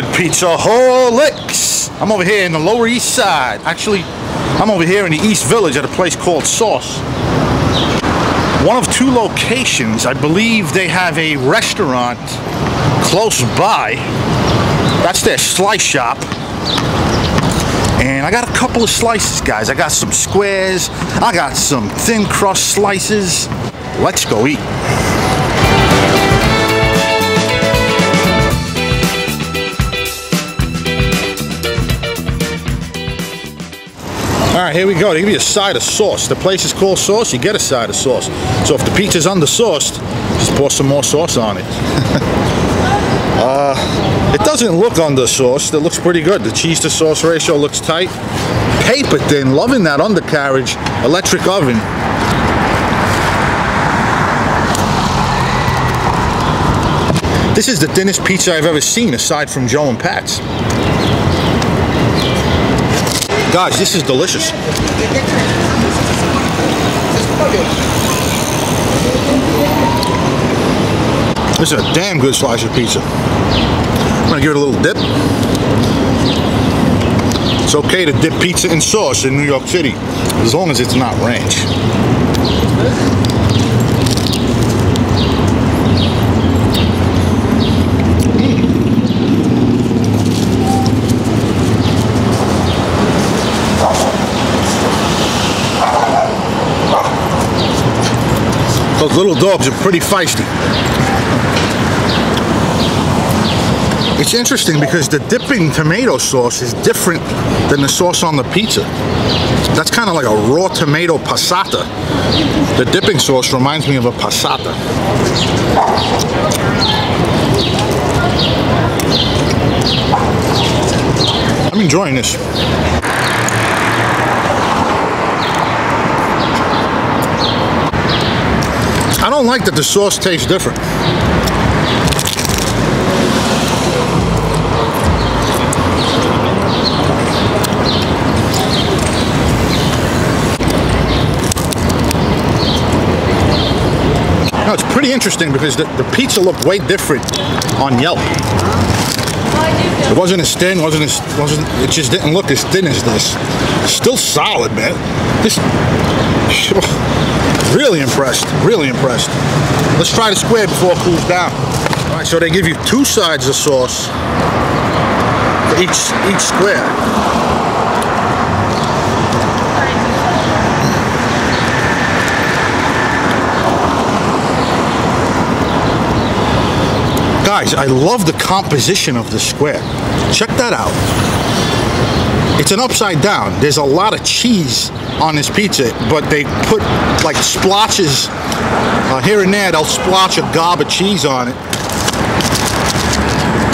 good, Pizza Holics? I'm over here in the Lower East Side. Actually, I'm over here in the East Village at a place called Sauce. One of two locations. I believe they have a restaurant close by. That's their slice shop. And I got a couple of slices, guys. I got some squares. I got some thin crust slices. Let's go eat. All right, here we go. They give you a side of sauce. The place is called sauce. You get a side of sauce. So if the pizza's undersauced, just pour some more sauce on it. uh, it doesn't look undersauced. It looks pretty good. The cheese to sauce ratio looks tight. Paper thin. Loving that undercarriage electric oven. This is the thinnest pizza I've ever seen aside from Joe and Pat's. Guys, this is delicious. This is a damn good slice of pizza. I'm gonna give it a little dip. It's okay to dip pizza in sauce in New York City, as long as it's not ranch. Those little dogs are pretty feisty. It's interesting because the dipping tomato sauce is different than the sauce on the pizza. That's kind of like a raw tomato passata. The dipping sauce reminds me of a passata. I'm enjoying this. I don't like that the sauce tastes different. No, it's pretty interesting because the, the pizza looked way different on Yelp. It wasn't as thin, wasn't as wasn't it just didn't look as thin as this. Still solid, man. This oh. Really impressed, really impressed. Let's try the square before it cools down. All right, so they give you two sides of sauce for each each square. Guys, I love the composition of the square. Check that out. It's an upside down. There's a lot of cheese on this pizza, but they put like splotches uh, here and there. They'll splotch a gob of cheese on it.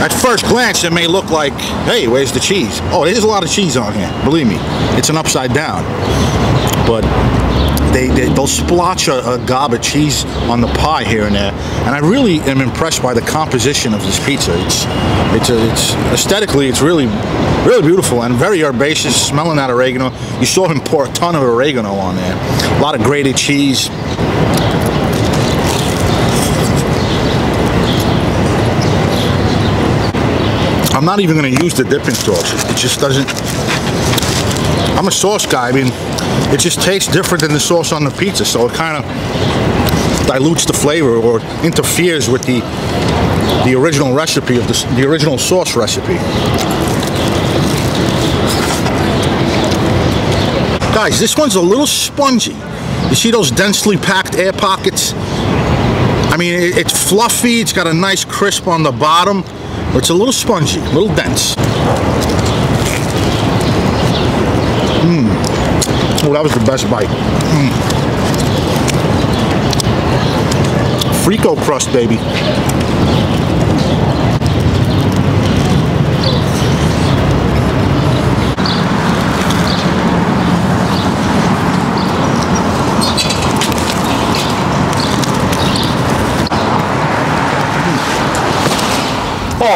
At first glance, it may look like, hey, where's the cheese? Oh, there's a lot of cheese on here. Believe me, it's an upside down. But they, they will splotch a, a, gob of cheese on the pie here and there, and I really am impressed by the composition of this pizza. It's it's a, it's aesthetically it's really really beautiful and very herbaceous, smelling that oregano. You saw him pour a ton of oregano on there, a lot of grated cheese. I'm not even going to use the dipping sauce. It just doesn't. I'm a sauce guy. I mean, it just tastes different than the sauce on the pizza, so it kind of dilutes the flavor or interferes with the the original recipe of the, the original sauce recipe. Guys, this one's a little spongy. You see those densely packed air pockets? I mean, it, it's fluffy, it's got a nice crisp on the bottom, but it's a little spongy, a little dense. Oh, that was the best bite. Mm. Frico crust, baby.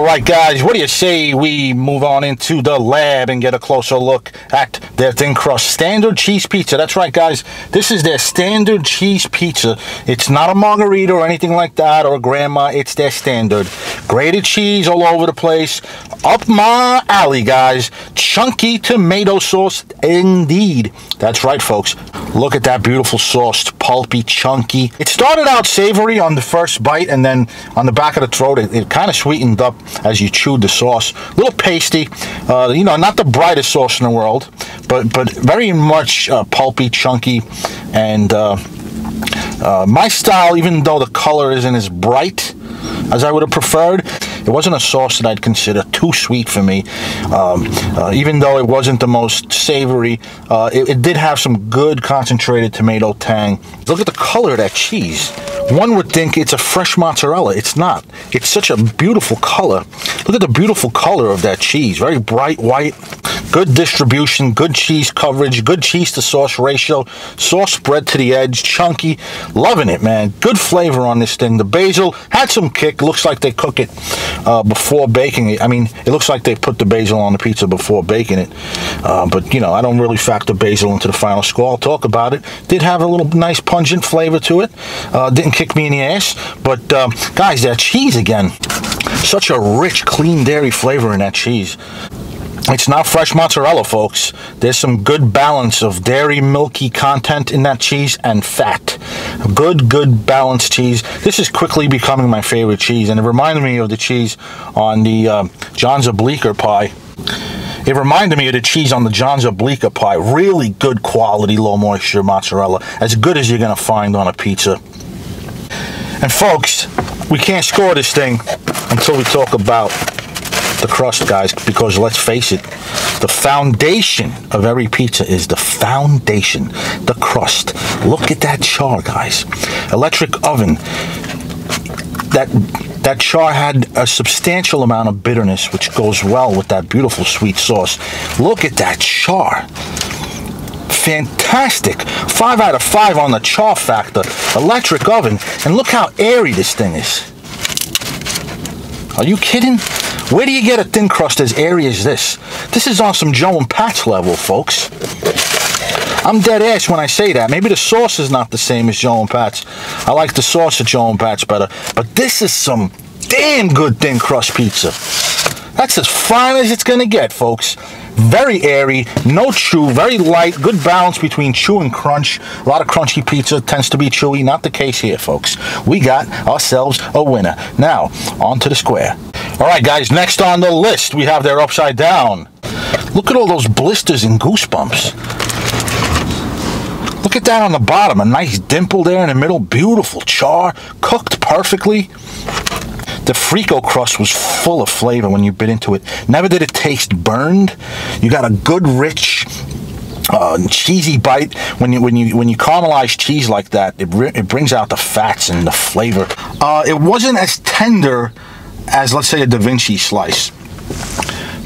All right, guys, what do you say we move on into the lab and get a closer look at their thin crust standard cheese pizza? That's right, guys. This is their standard cheese pizza. It's not a margherita or anything like that or grandma. It's their standard. Grated cheese all over the place. Up my alley, guys. Chunky tomato sauce, indeed. That's right, folks. Look at that beautiful sauce, pulpy, chunky. It started out savory on the first bite, and then on the back of the throat, it, it kind of sweetened up as you chewed the sauce. A little pasty, uh, you know, not the brightest sauce in the world, but but very much uh, pulpy, chunky, and uh, uh my style. Even though the color isn't as bright as I would have preferred. It wasn't a sauce that I'd consider too sweet for me. Um, uh, even though it wasn't the most savory, uh, it, it, did have some good concentrated tomato tang. Look at the color of that cheese. One would think it's a fresh mozzarella. It's not. It's such a beautiful color. Look at the beautiful color of that cheese. Very bright white. Good distribution, good cheese coverage, good cheese to sauce ratio, sauce spread to the edge, chunky. Loving it, man. Good flavor on this thing. The basil had some kick. Looks like they cook it uh, before baking it. I mean, it looks like they put the basil on the pizza before baking it. Uh, but, you know, I don't really factor basil into the final score. I'll talk about it. Did have a little nice pungent flavor to it. Uh, didn't kick me in the ass. But, um, guys, that cheese again. Such a rich, clean dairy flavor in that cheese. It's not fresh mozzarella, folks. There's some good balance of dairy, milky content in that cheese and fat. Good, good balanced cheese. This is quickly becoming my favorite cheese, and it reminded me of the cheese on the uh, John's Bleecker pie. It reminded me of the cheese on the John's Bleecker pie. Really good quality, low moisture mozzarella. As good as you're going to find on a pizza. And folks, we can't score this thing until we talk about the crust, guys, because let's face it, the foundation of every pizza is the foundation, the crust. Look at that char, guys. Electric oven. That that char had a substantial amount of bitterness, which goes well with that beautiful sweet sauce. Look at that char fantastic. Five out of five on the char factor. Electric oven. And look how airy this thing is. Are you kidding? Where do you get a thin crust as airy as this? This is on some Joe and Pat's level, folks. I'm dead ass when I say that. Maybe the sauce is not the same as Joe and Pat's. I like the sauce at Joe and Pat's better. But this is some damn good thin crust pizza. That's as fine as it's going to get, folks. Very airy, no chew, very light, good balance between chew and crunch. A lot of crunchy pizza tends to be chewy. Not the case here, folks. We got ourselves a winner. Now, on to the square. All right, guys, next on the list, we have their upside down. Look at all those blisters and goosebumps. Look at that on the bottom, a nice dimple there in the middle, beautiful char, cooked perfectly. The Frico crust was full of flavor when you bit into it. Never did it taste burned. You got a good, rich, uh, cheesy bite. When you when you when you caramelize cheese like that, it it brings out the fats and the flavor. Uh, it wasn't as tender as let's say a Da Vinci slice,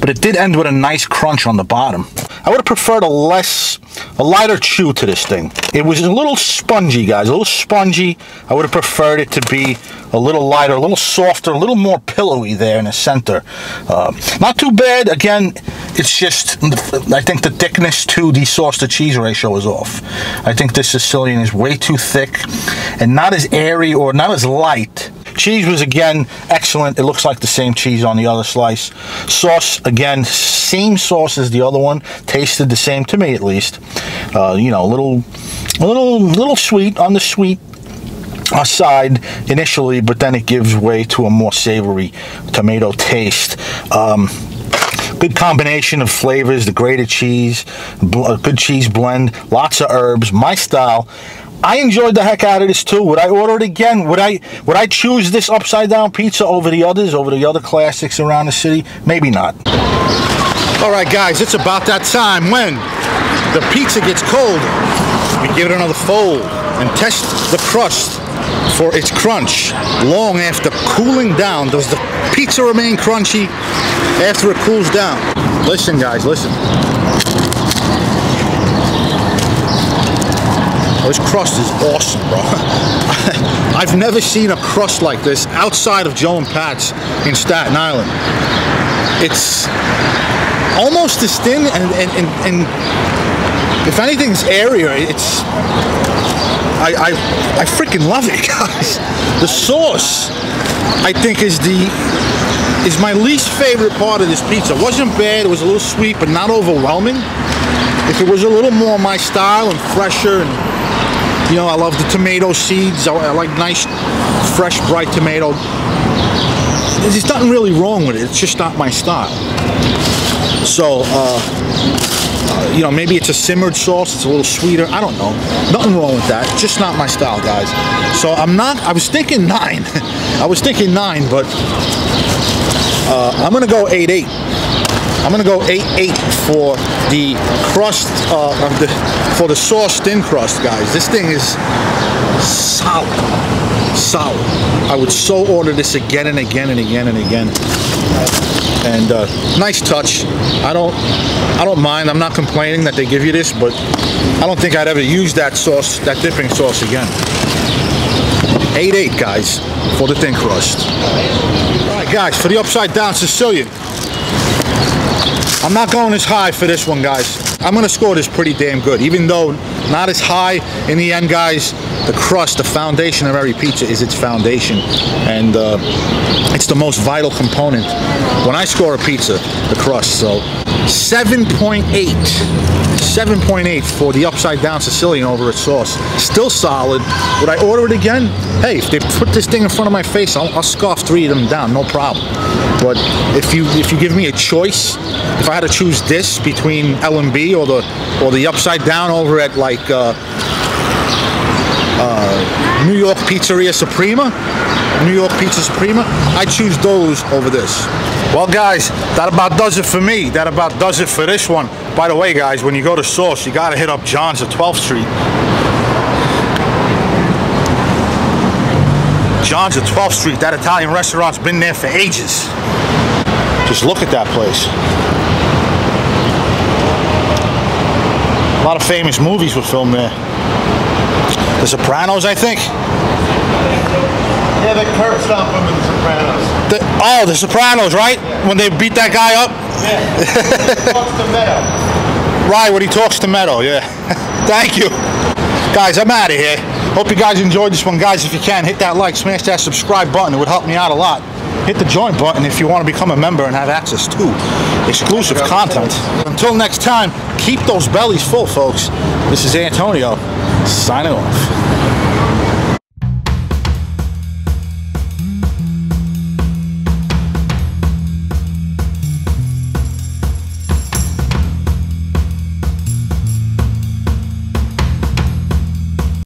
but it did end with a nice crunch on the bottom. I would have preferred a less, a lighter chew to this thing. It was a little spongy, guys, a little spongy. I would have preferred it to be a little lighter, a little softer, a little more pillowy there in the center. Uh, not too bad. Again, it's just, I think the thickness to the sauce to cheese ratio is off. I think this Sicilian is way too thick and not as airy or not as light Cheese was again excellent. It looks like the same cheese on the other slice. Sauce, again, same sauce as the other one. Tasted the same to me at least. Uh, you know, a little, a little, little sweet on the sweet side initially, but then it gives way to a more savory tomato taste. Um, good combination of flavors, the grated cheese, good cheese blend, lots of herbs, my style. I enjoyed the heck out of this too. Would I order it again? Would I would I choose this upside down pizza over the others, over the other classics around the city? Maybe not. All right, guys, it's about that time when the pizza gets cold. We give it another fold and test the crust for its crunch long after cooling down. Does the pizza remain crunchy after it cools down? Listen, guys, listen. Oh, this crust is awesome, bro. I've never seen a crust like this outside of Joe and Pat's in Staten Island. It's almost as thin and, and, and, and if anything's airier, it's I, I I freaking love it, guys. The sauce, I think, is the is my least favorite part of this pizza. It wasn't bad. It was a little sweet, but not overwhelming. If it was a little more my style and fresher, and you know, I love the tomato seeds. I, I like nice, fresh, bright tomato. There's nothing really wrong with it. It's just not my style. So, uh, you know, maybe it's a simmered sauce. It's a little sweeter. I don't know. Nothing wrong with that. Just not my style, guys. So I'm not. I was thinking nine. I was thinking nine, but uh, I'm gonna go eight eight. I'm gonna go eight eight for the crust uh, the for the sauce thin crust, guys. This thing is solid, solid. I would so order this again and again and again and again. And uh, nice touch. I don't, I don't mind. I'm not complaining that they give you this, but I don't think I'd ever use that sauce, that dipping sauce again. 8-8, guys, for the thin crust. All right, guys, for the upside down Sicilian. I'm not going as high for this one, guys. I'm gonna score this pretty damn good, even though not as high in the end, guys. The crust, the foundation of every pizza is its foundation, and uh, it's the most vital component. When I score a pizza, the crust. So 7.8, 7.8 for the upside down Sicilian over its sauce. Still solid. Would I order it again? Hey, if they put this thing in front of my face, I'll, I'll scarf three of them down, no problem. But if you if you give me a choice, if I had to choose this between L&B or the or the upside down over at like uh, uh, New York Pizzeria Suprema, New York Pizza Suprema, I choose those over this. Well, guys, that about does it for me. That about does it for this one. By the way, guys, when you go to Sauce, you gotta hit up John's at 12th Street. John's at 12th Street. That Italian restaurant's been there for ages. Just look at that place. A lot of famous movies were filmed there. The Sopranos, I think. Yeah, they curb stomp him in The Sopranos. The, oh, The Sopranos, right? When they beat that guy up? Yeah. Talks to Meadow. Right, when he talks to Meadow, yeah. Thank you. Guys, I'm out of here. Hope you guys enjoyed this one. Guys, if you can, hit that like, smash that subscribe button. It would help me out a lot. Hit the join button if you want to become a member and have access to exclusive content. Until next time, keep those bellies full, folks. This is Antonio, signing off.